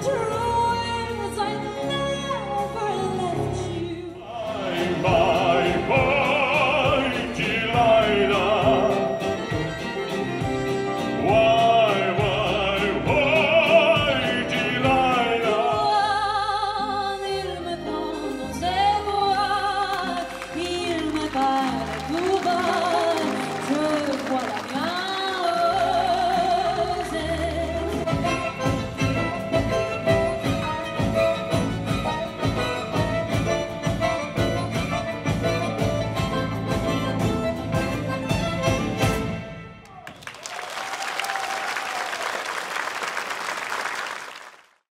to draw.